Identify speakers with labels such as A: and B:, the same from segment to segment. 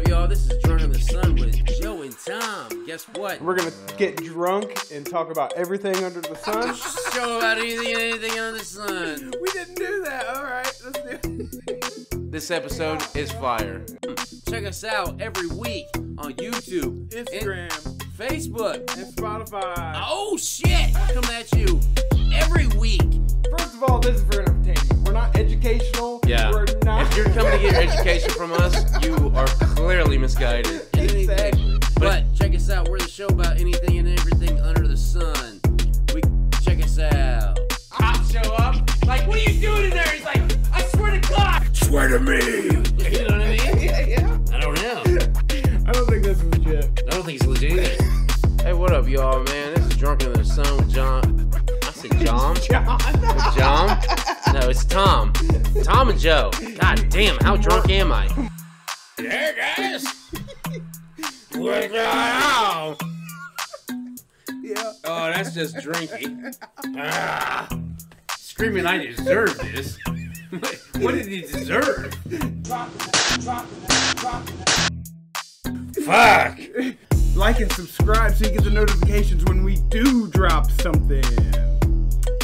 A: up, y'all? This is Drunk in the Sun with Joe and Tom. Guess what?
B: We're gonna get drunk and talk about everything under the sun.
A: Show about anything and anything under the sun.
B: we didn't do that. All right, let's do it.
A: This episode is fire. Check us out every week on YouTube,
B: Instagram
A: Facebook.
B: and Spotify.
A: Oh shit! We're at you every week.
B: First of all, this is for entertainment. We're not educational.
A: Yeah.
B: We're not.
A: If you're coming to get your education from us, you are clearly misguided.
B: exactly.
A: But check us out. We're the show about anything and everything under the sun. We check us out.
C: Cops show up. Like, what are you doing in there? He's like, I swear to God.
A: Swear to me. You know what I mean?
B: Yeah, yeah.
A: I don't know.
B: I don't think that's legit.
A: I don't think it's legit either. Hey, what up, y'all, man? This is Drunk in the Sun with John. I said John? With John? No, it's Tom. Tom and Joe. God damn, how drunk am I? Hey, guys. What's going on?
B: Yeah.
C: Oh, that's just drinking. Ah, screaming, I deserve this. what did he deserve? Fuck.
B: Like and subscribe so you get the notifications when we do drop something.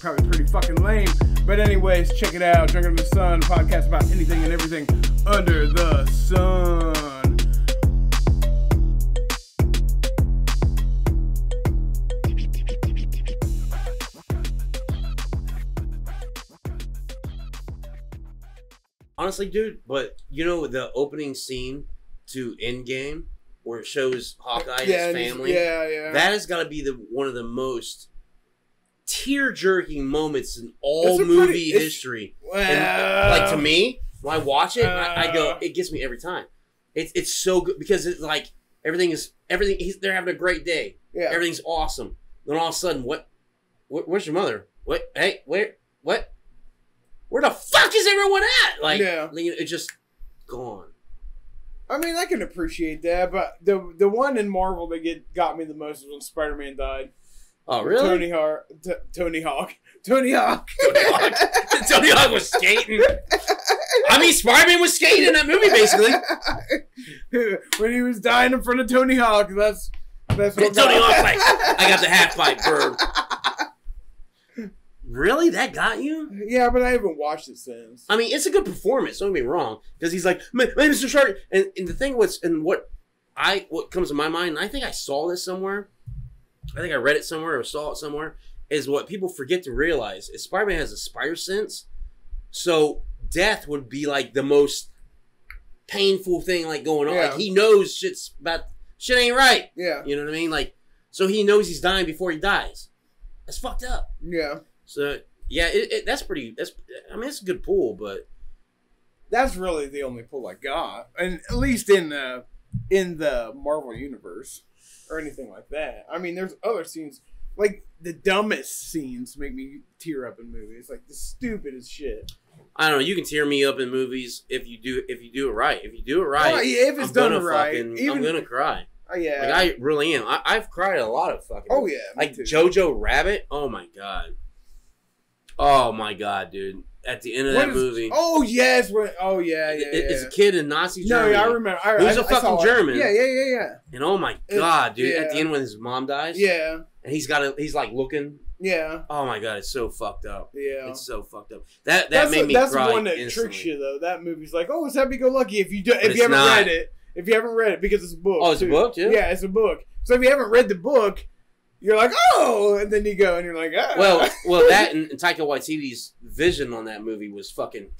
B: Probably pretty fucking lame. But anyways, check it out. Drinking in the Sun, podcast about anything and everything under the sun.
A: Honestly, dude, but you know the opening scene to Endgame where it shows Hawkeye and his family?
B: Yeah, yeah.
A: That has got to be the one of the most tear jerking moments in all movie
B: pretty-
A: history.
B: well,
A: And, like to me, when I watch it, I, I go,
B: Uh.
A: it gets me every time. It's it's so good because it's like everything is everything. He's, they're having a great day.
B: yeah.
A: Everything's awesome. Then all of a sudden, what? what where's your mother? What? Hey, where? What? Where the fuck is everyone at? Like,
B: Yeah.
A: it's just gone.
B: I mean, I can appreciate that, but the the one in Marvel that get got me the most was when Spider Man died.
A: Oh, really?
B: Tony Hawk. T- Tony Hawk. Tony Hawk.
A: Tony Hawk. Tony Hawk was skating. I mean, Spider Man was skating in that movie, basically.
B: when he was dying in front of Tony Hawk, that's that's what
A: Tony Hawk's like, I got the half pipe bird. Really? That got you?
B: Yeah, but I haven't watched it since.
A: I mean, it's a good performance. Don't get me wrong, because he's like, man, man, Mr. Stark, and, and the thing was, and what I what comes to my mind, and I think I saw this somewhere. I think I read it somewhere or saw it somewhere. Is what people forget to realize is Spider-Man has a spider sense, so death would be like the most painful thing like going on.
B: Yeah.
A: Like he knows shit's about shit ain't right.
B: Yeah,
A: You know what I mean? Like, so he knows he's dying before he dies. That's fucked up.
B: yeah.
A: So yeah, it, it, that's pretty. That's I mean, it's a good pull, but
B: That's really the only pull I got, and at least in the in the Marvel universe or anything like that. I mean, there's other scenes like the dumbest scenes make me tear up in movies, like the stupidest shit.
A: I don't know. You can tear me up in movies if you do if you do it right. If you do it right,
B: Oh, yeah, if it's
A: I'm
B: done
A: gonna
B: right,
A: fucking,
B: even
A: I'm gonna cry.
B: oh, yeah,
A: Like I really am. I, I've cried a lot of fucking.
B: oh yeah,
A: like
B: too.
A: Jojo Rabbit. Oh my god. Oh my god, dude! At the end of
B: What
A: that
B: is-
A: movie,
B: Oh yes, when, oh yeah, yeah,
A: it- it's a kid in Nazi Germany.
B: No, yeah, I remember. I,
A: Who's
B: I-
A: a fucking
B: it.
A: German.
B: Yeah, yeah, yeah, yeah.
A: And oh my
B: It-
A: god, dude! At the end when his mom dies,
B: yeah, yeah,
A: and he's got a, he's like looking.
B: yeah,
A: Oh my god, it's so fucked up.
B: yeah.
A: It's so fucked up. That that
B: that's
A: made
B: the,
A: me
B: that's
A: cry
B: the one that
A: instantly.
B: tricks you though. That movie's like, oh, it's Happy Go Lucky if you do, if you haven't
A: not.
B: read it. If you haven't read it, because it's a book.
A: Oh, it's a book too.
B: Yeah, it's a book. So if you haven't read the book, you're like, oh, and then you go and you're like, ah.
A: Well, well, that and, and Taika Waititi's vision on that movie was fucking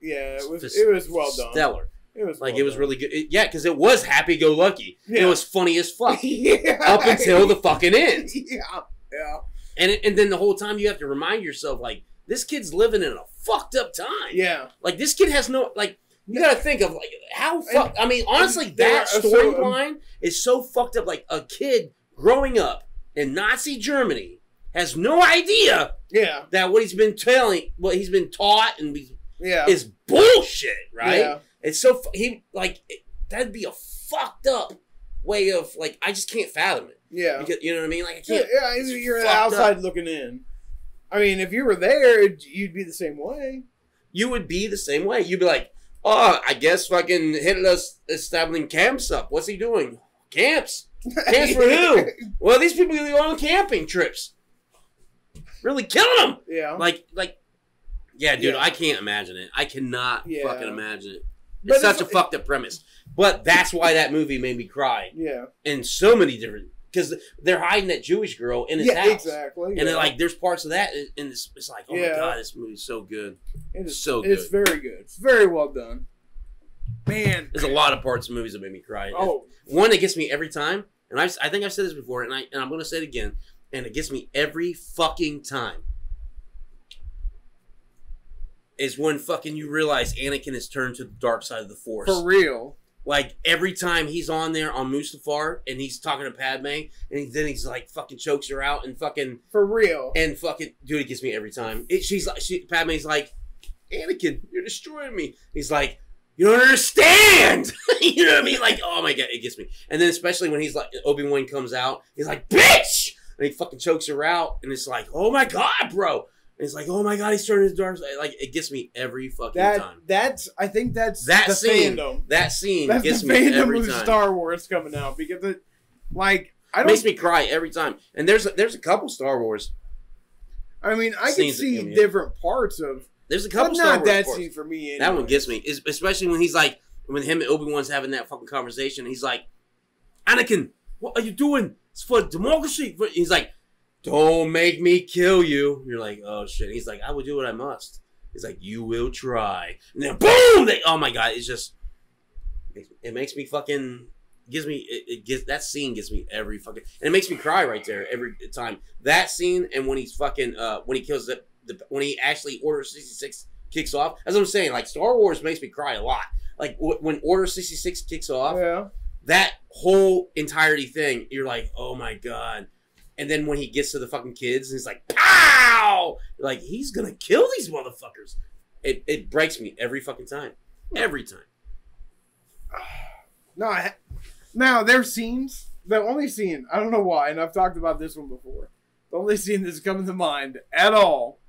B: yeah, it was it was well done.
A: stellar.
B: It was
A: Like
B: well
A: it was
B: done.
A: really good. It- yeah, because it was happy go lucky.
B: Yeah.
A: It was funny as fuck
B: yeah.
A: up until the fucking end.
B: yeah, yeah,
A: And it- and then the whole time you have to remind yourself like this kid's living in a fucked up time.
B: yeah.
A: Like this kid has no like. You gotta think of like how fuck. I mean, honestly, that
B: are so-
A: storyline is so fucked up. Like a kid growing up in Nazi Germany has no idea
B: Yeah,
A: that what he's been telling, what he's been taught, and be-
B: yeah,
A: is bullshit, right?
B: Yeah.
A: It's so he like it, that'd be a fucked up way of like I just can't fathom it.
B: yeah.
A: Because, you know what I mean? Like I
B: Yeah,
A: can't.
B: yeah, you're
A: fucked
B: outside looking in. I mean, if you were there, you'd be the same way.
A: You would be the same way. You'd be like, Oh, I guess fucking Hitler's establishing camps up. What's he doing? Camps. Camps for who? Well, these people go on camping trips. Really killing them.
B: Yeah.
A: Like, like, yeah, dude,
B: Yeah.
A: I can't imagine it. I cannot
B: Yeah.
A: fucking imagine it.
B: But
A: It's such a fucked up premise. But that's why that movie made me cry
B: yeah.
A: in so many different because they're hiding that Jewish girl in his
B: Yeah,
A: house.
B: exactly.
A: And
B: yeah.
A: then, like, there's parts of that, and it's, it's like, oh
B: Yeah.
A: my god, this movie's so good.
B: it is,
A: so
B: It's very good. It's very well done. Man.
A: There's a lot of parts of movies that make me cry.
B: Oh,
A: One that gets me every time, and I've, I think I've said this before, and I and I'm going to say it again, and it gets me every fucking time. Is when fucking you realize Anakin has turned to the dark side of the Force.
B: for real.
A: Like every time he's on there on Mustafar and he's talking to Padme, and he, then he's like fucking chokes her out and fucking
B: For real.
A: and fucking dude, it gets me every time. It, she's like, she, Padme's like, Anakin, you're destroying me. He's like, you don't understand. you know what I mean? Like, oh my god, it gets me. And then especially when he's like, Obi Wan comes out, he's like, bitch, and he fucking chokes her out, and it's like, oh my god, bro. And it's like, oh my god, he's turning his dark side. Like, it gets me every fucking
B: that
A: time.
B: that's I think that's
A: That
B: the
A: scene
B: fandom.
A: That scene
B: That's
A: gets me every time.
B: Star Wars coming out because it like I don't
A: makes me cry every time. And there's there's a couple Star Wars.
B: I mean I can see different parts of
A: There's a
B: but
A: couple Star
B: not that
A: parts.
B: scene for me.
A: That one gets me, is- especially when he's like, when him and Obi Wan's having that fucking conversation. He's like, Anakin, what are you doing? It's for democracy. For-" He's like, don't make me kill you. You're like, oh shit. He's like, I will do what I must. He's like, you will try. And then boom! They, oh my god! It's just, it makes me fucking gives me it, it gets that scene gets me every fucking and it makes me cry right there every time that scene and when he's fucking uh when he kills the, the when he actually order 66 kicks off as i'm saying like star wars makes me cry a lot like w- when order 66 kicks off
B: Yeah.
A: that whole entirety thing you're like oh my god and then when he gets to the fucking kids and he's like pow like he's gonna kill these motherfuckers it, it breaks me every fucking time every time
B: No, I, now there's scenes. The only scene I don't know why, and I've talked about this one before. The only scene that's coming to mind at all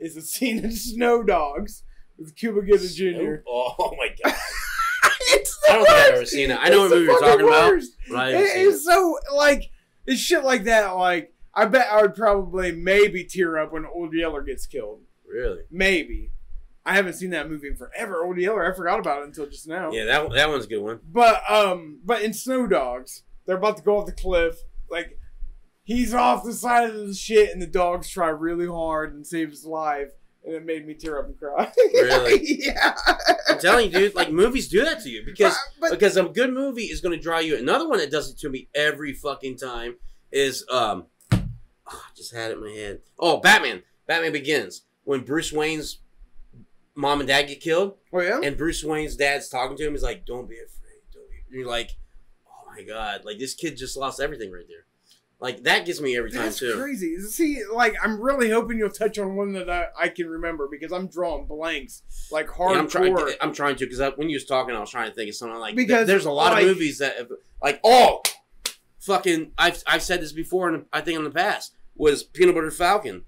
B: is the scene in Snow Dogs with Cuba Gooding Jr.
A: oh my god
B: it's
A: I don't think I've ever seen it. I know
B: It's
A: what movie you're talking about,
B: worst.
A: but I
B: It
A: haven't seen
B: is so like it's shit like that. Like I bet I would probably maybe tear up when Old Yeller gets killed.
A: Really?
B: Maybe. I haven't seen that movie in forever. Old Yeller, I forgot about it until just now.
A: Yeah, that that one's a good one.
B: But um, but in Snow Dogs, they're about to go off the cliff. Like he's off the side of the shit, and the dogs try really hard and save his life, and it made me tear up and cry.
A: Really?
B: yeah.
A: I'm telling you, dude. Like movies do that to you because
B: but,
A: because a good movie is going to draw you. Another one that does it to me every fucking time is um, oh, I just had it in my head. Oh, Batman. Batman Begins when Bruce Wayne's mom and dad get killed,
B: oh yeah.
A: and Bruce Wayne's dad's talking to him. He's like, "Don't be afraid. Don't be." You're like, "Oh my god!" Like this kid just lost everything right there. Like that gets me every time
B: That's
A: too.
B: crazy. See, like I'm really hoping you'll touch on one that I, I can remember because I'm drawing blanks, like hardcore.
A: Yeah, I'm trying. I'm trying to because when you was talking, I was trying to think of something like
B: Because,
A: there's a lot
B: like-
A: of movies that have, like oh, fucking I've I've said this before and I think in the past was Peanut Butter Falcon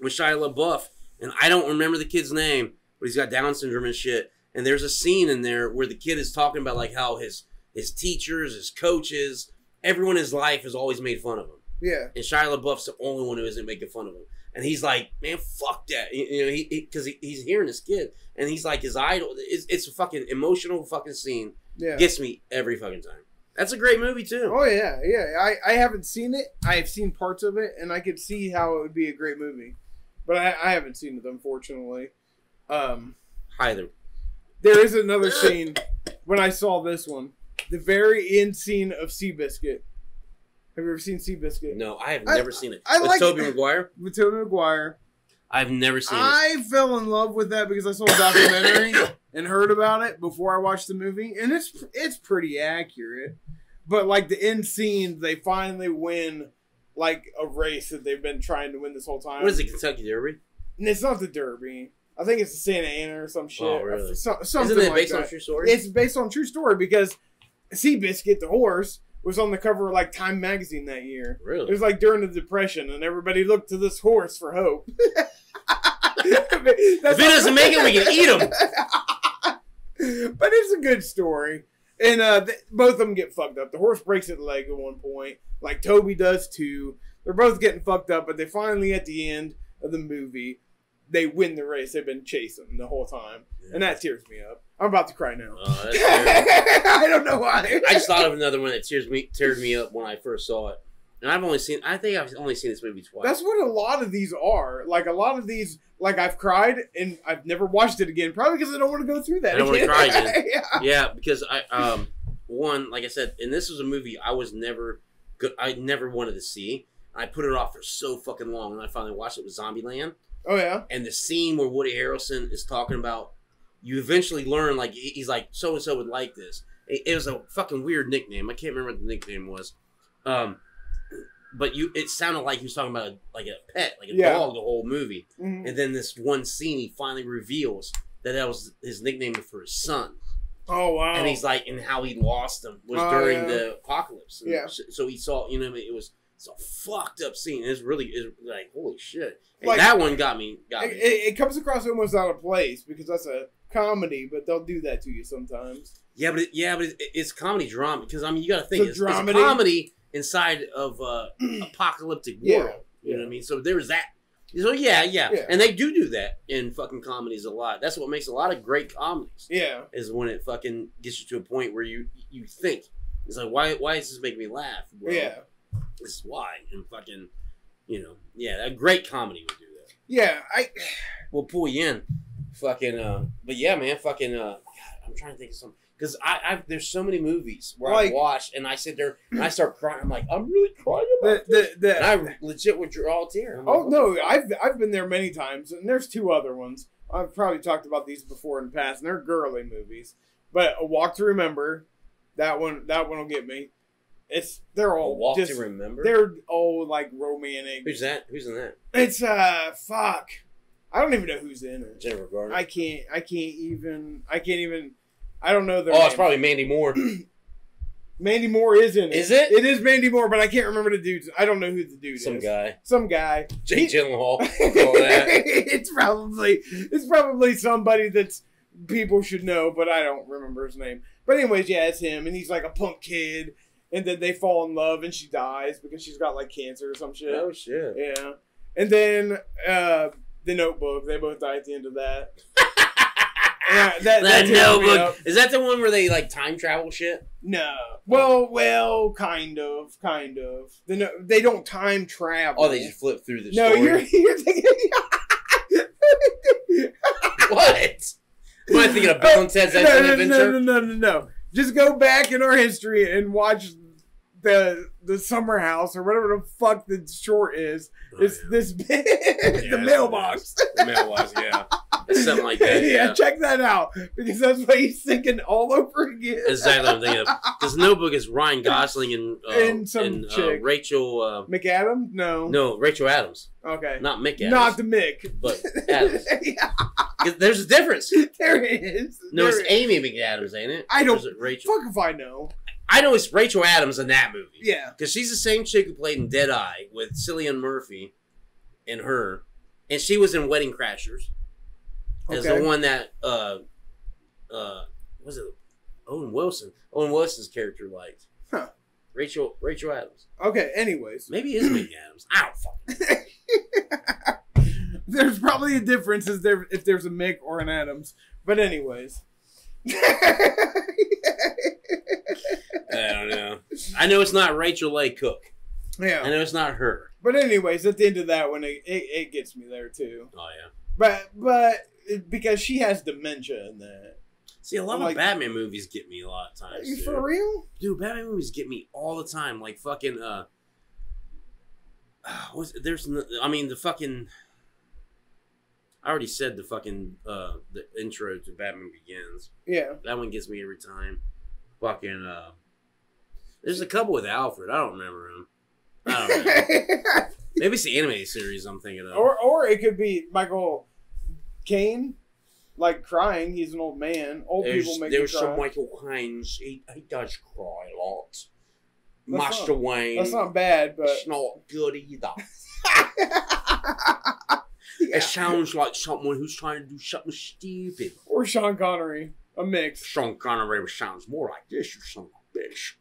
A: with Shia LaBeouf and I don't remember the kid's name, but he's got Down syndrome and shit. And there's a scene in there where the kid is talking about like how his his teachers, his coaches, everyone in his life has always made fun of him
B: yeah.
A: and Shia LaBeouf's the only one who isn't making fun of him. And he's like, man, fuck that. You, know, he because he, he's hearing this kid, and he's like his idol. It's, it's a fucking emotional fucking scene.
B: Yeah.
A: Gets me every fucking time. That's a great movie too.
B: Oh yeah, yeah. I, I haven't seen it. I have seen parts of it, and I could see how it would be a great movie, but I, I haven't seen it unfortunately. Um,
A: Either.
B: there is another scene when I saw this one, the very end scene of Seabiscuit. Have you ever seen Seabiscuit?
A: No, I have
B: I-
A: never seen it.
B: I
A: With
B: like-
A: Tobey Maguire.
B: With Tobey Maguire.
A: I've never seen it.
B: I fell in love with that because I saw a documentary and heard about it before I watched the movie, and it's it's pretty accurate. But like the end scene, they finally win like a race that they've been trying to win this whole time.
A: What is it, Kentucky Derby?
B: And it's not the Derby. I think it's the Santa Ana or some oh, shit.
A: Oh, really?
B: So, something
A: Isn't it
B: like
A: based
B: that.
A: on true story?
B: It's based on true story because Seabiscuit, the horse, was on the cover of like Time magazine that year. It was like during the depression, and everybody looked to this horse for hope. if
A: If it doesn't make it, we can eat him.
B: but it's a good story. And uh, th- both of them get fucked up. The horse breaks its leg at one point, like Tobey does too. They're both getting fucked up, but they finally, at the end of the movie, they win the race. They've been chasing the whole time, and that tears me up. I'm about to cry now.
A: Terrible.
B: I don't know why.
A: I just thought of another one that tears me teared me up when I first saw it, and I've only seen. I think I've only seen this movie twice.
B: That's what a lot of these are. Like a lot of these, like I've cried and I've never watched it again, probably because I don't want to go through that.
A: I don't
B: again.
A: cry again.
B: yeah.
A: yeah, because I um one like I said, and this was a movie I was never good. I never wanted to see. I put it off for so fucking long, and I finally watched it with Zombieland.
B: Oh yeah.
A: and the scene where Woody Harrelson is talking about, you eventually learn like he's like so and so would like this. It, it was a fucking weird nickname. I can't remember what the nickname was. Um, but you, it sounded like he was talking about a, like a pet, like a
B: Yeah.
A: dog, the whole movie.
B: Mhm.
A: And then this one scene, he finally reveals that that was his nickname for his son,
B: Oh wow.
A: and he's like, and how he lost him was
B: Oh,
A: during
B: yeah.
A: the apocalypse. And
B: Yeah.
A: So he saw, you know, what I mean? it was. It's a fucked up scene. It's really, it's like holy shit. And
B: Like-
A: that one got me. Got
B: it,
A: me.
B: it, it comes across almost out of place because that's a comedy, but they'll do that to you sometimes.
A: Yeah, but it, yeah, but it, it's comedy drama because I mean you got to think
B: It's
A: it's, it's comedy inside of uh, apocalyptic
B: Yeah.
A: world. You know what I mean? So there's that. So yeah, yeah,
B: Yeah.
A: and they do do that in fucking comedies a lot. That's what makes a lot of great comedies
B: Yeah.
A: is when it fucking gets you to a point where you you think it's like why why does this make me laugh? Well,
B: yeah.
A: This is why and fucking you know yeah a great comedy would do that.
B: Yeah. I.
A: We'll pull you in, fucking. uh But yeah, man, fucking. uh God, I'm trying to think of some because I I've there's so many movies where
B: Like-
A: I watch and I sit there and I start crying. I'm like I'm really crying
B: The,
A: about this.
B: the, the,
A: And I legit would draw a tear. Like,
B: Oh no, I've I've been there many times, and there's two other ones. I've probably talked about these before in the past, and they're girly movies. But A Walk to Remember, that one that one will get me. It's they're
A: A
B: all
A: walk
B: just
A: to remember.
B: they're all like romantic.
A: Who's that? Who's in that?
B: It's uh fuck. I don't even know who's in it.
A: Jennifer Garner.
B: I can't I can't even I can't even I don't know their
A: oh, it's probably Mandy Moore.
B: Mandy Moore is in it.
A: Is it?
B: It is Mandy Moore, but I can't remember the dude. I don't know who the dude
A: Some
B: is.
A: Some guy.
B: Some guy. He-
A: Gyllenhaal.
B: It's probably it's probably somebody that's people should know, but I don't remember his name. But anyways, yeah, it's him, and he's like a punk kid, and then they fall in love, and she dies because she's got like cancer or some shit.
A: Oh shit.
B: Yeah, and then uh, the Notebook, they both die at the end of that. Yeah, that, that
A: That
B: tears me up.
A: notebook. Is that the one where they like time travel shit?
B: No, well, well, kind of, kind of. The no, they don't time travel.
A: Oh, they just flip through the
B: no,
A: story.
B: you're you're thinking.
A: what? Am I thinking of Bill and Ted's
B: no,
A: Excellent
B: no,
A: Adventure?
B: No, no, no, no, no. Just go back in our history and watch the the summer house or whatever the fuck the short is.
A: Oh,
B: It's this big, the mailbox.
A: The mailbox, yeah. Something like that.
B: yeah,
A: Yeah.
B: check that out because that's what he's thinking all over again.
A: Exactly what I'm thinking of. This notebook is Ryan Gosling and uh,
B: And some
A: uh,
B: chick.
A: Rachel. Uh,
B: McAdam? No.
A: no, Rachel Adams,
B: Okay.
A: not Mick Adams.
B: Not the Mick.
A: but Adams.
B: yeah,
A: There's a difference.
B: there is.
A: No,
B: There
A: it's
B: it-
A: Amy McAdams, ain't it?
B: I don't-
A: is it Rachel.
B: Fuck if I know.
A: I know it's Rachel Adams in that movie.
B: Yeah.
A: Because she's the same chick who played in Dead Eye with Cillian Murphy and her. And she was in Wedding Crashers as
B: Okay.
A: the one that, uh, uh, was it Owen Wilson? Owen Wilson's character liked.
B: Huh.
A: Rachel Rachel Adams.
B: Okay, anyways.
A: Maybe it is Mick Adams. I don't fucking
B: There's probably a difference as there if there's a Mick or an Adams. But anyways.
A: I don't know. I know it's not Rachel Leigh Cook.
B: Yeah.
A: I know it's not her.
B: But anyways, at the end of that one it, it, it gets me there too.
A: Oh yeah.
B: But but because she has dementia in that.
A: See, a lot
B: Like-
A: of Batman movies get me a lot of
B: Are
A: times.
B: you
A: dude.
B: for real?
A: Dude, Batman movies get me all the time. Like fucking uh what's there's I mean the fucking I already said the fucking uh the intro to Batman Begins.
B: Yeah.
A: That one gets me every time. Fucking uh There's a couple with Alfred. I don't remember him. I don't know. Maybe it's the anime series I'm thinking of.
B: or or it could be Michael Caine, like crying. He's an old man. Old
A: there's
B: people make
A: there's
B: me
A: some. Michael Hines. He, he does cry a lot.
B: That's
A: Master
B: not-
A: Wayne.
B: That's not bad, but
A: It's not good either.
B: Yeah.
A: It sounds like someone who's trying to do something stupid.
B: or Sean Connery. A mix.
A: Sean Connery sounds more like this, you son of a bitch.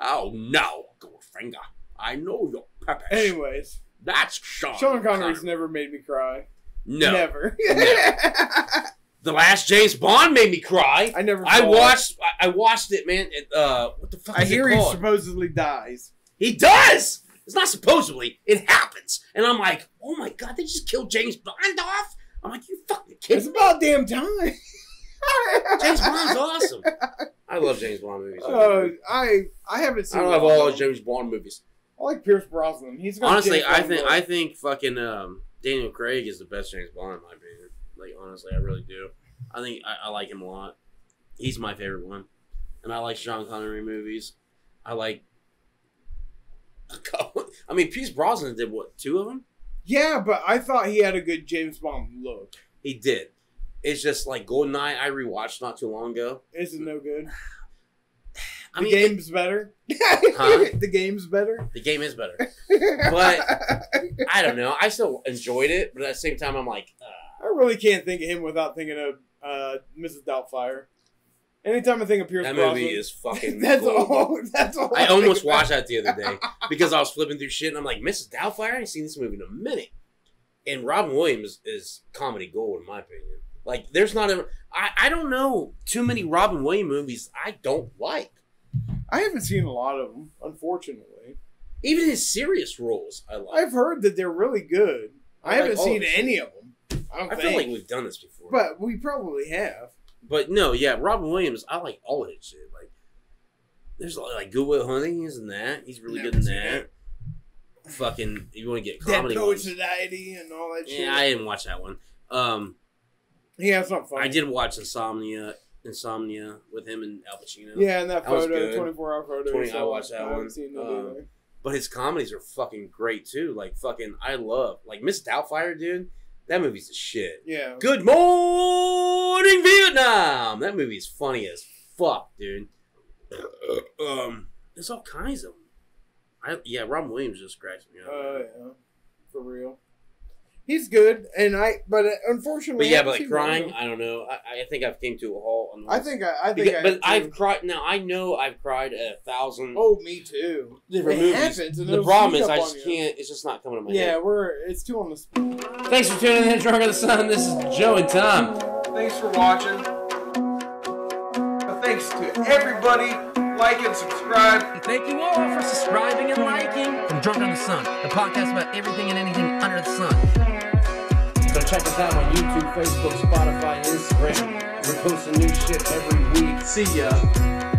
A: Oh no, Goldfinger. I know your purpose.
B: Anyways,
A: That's Sean.
B: Sean Connery's
A: Connery.
B: never made me cry.
A: No.
B: Never.
A: The last James Bond made me cry.
B: I never.
A: I watched. I, I watched it, man. It, uh, what the fuck
B: I hear he supposedly dies.
A: He does. It's not supposedly. It happens, and I'm like, oh my god, they just killed James Bond off. I'm like, you fucking
B: It's
A: kidding me?
B: about damn time.
A: James Bond's awesome. I love James Bond movies.
B: Uh, I I haven't seen
A: I have
B: all.
A: James Bond movies.
B: I like Pierce Brosnan. He's
A: Honestly, I think. I think fucking um, Daniel Craig is the best James Bond in my opinion. Like honestly, I really do. I think I, I like him a lot. He's my favorite one, and I like Sean Connery movies. I like. I mean, Pierce Brosnan did what two of them?
B: Yeah, but I thought he had a good James Bond look.
A: He did. It's just like Goldeneye. I rewatched not too long ago.
B: This is no good.
A: I
B: the
A: mean,
B: game's better.
A: Huh?
B: the game's better.
A: the game is better. But I don't know. I still enjoyed it, but at the same time, I'm like, uh,
B: I really can't think of him without thinking of uh, Mrs. Doubtfire. Anytime I think of Pierce
A: that
B: Brosnan,
A: movie is fucking.
B: that's
A: gold.
B: all. That's all.
A: I
B: think
A: almost watched that the other day because I was flipping through shit and I'm like, Mrs. Doubtfire, I ain't seen this movie in a minute. And Robin Williams is comedy gold in my opinion. Like, there's not a. I, I don't know too many Robin Williams movies I don't like.
B: I haven't seen a lot of them, unfortunately.
A: Even his serious roles, I like.
B: I've heard that they're really good. I,
A: I
B: haven't
A: all
B: seen
A: of
B: any of them. I don't
A: I
B: think.
A: feel like we've done this before.
B: but we probably have.
A: But no, yeah, Robin Williams, I like all of his shit. Like, there's like Good Will Hunting, he's in that. He's really good in
B: seen
A: that. Fucking, you want to get
B: Dead
A: comedy ones?
B: Society and all that shit.
A: Yeah, I didn't watch that one. Um,
B: yeah, it's not funny.
A: I did watch Insomnia, Insomnia with him and Al Pacino.
B: Yeah, and that
A: That
B: photo,
A: good.
B: 24 hour photo.
A: 20 I watched that
B: haven't
A: one.
B: Seen that
A: Um. But his comedies are fucking great too. Like fucking, I love like Miss Doubtfire, dude. That movie's a shit.
B: Yeah.
A: Good morning, Vietnam. That movie's funny as fuck, dude. um, there's all kinds of them. I yeah, Robin Williams just cracks me up.
B: Oh yeah, for real. He's good, and I. But uh, unfortunately,
A: but yeah,
B: I
A: but like crying,
B: all of
A: I don't know. I, I think I've came to a halt on.
B: I think I. I think.
A: Because-
B: I
A: but
B: have
A: I've
B: too.
A: cried. Now I know I've cried at a thousand
B: Oh, me too.
A: different
B: it
A: movies.
B: happens, and
A: the
B: it'll
A: problem is I just can't. It's just not coming to my
B: Yeah,
A: head.
B: we're. It's too on the spot.
C: Thanks for tuning in to Drunk of the Sun. This is Joe and Tom.
B: Thanks for watching. Thanks to everybody. Like and subscribe.
D: Thank you all for subscribing and liking from Drunk on the Sun, the podcast about everything and anything under the sun.
C: So check us out on YouTube, Facebook, Spotify, Instagram. We're posting new shit every week. See ya.